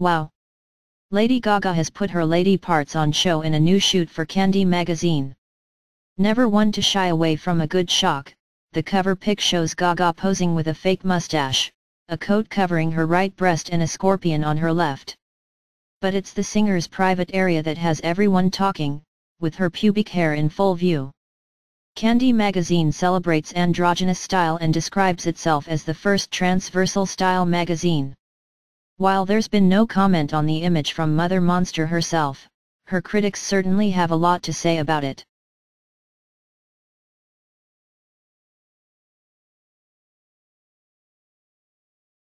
Wow! Lady Gaga has put her lady parts on show in a new shoot for Candy magazine. Never one to shy away from a good shock, the cover pic shows Gaga posing with a fake mustache, a coat covering her right breast and a scorpion on her left. But it's the singer's private area that has everyone talking, with her pubic hair in full view. Candy magazine celebrates androgynous style and describes itself as the first transversal style magazine. While there's been no comment on the image from Mother Monster herself, her critics certainly have a lot to say about it.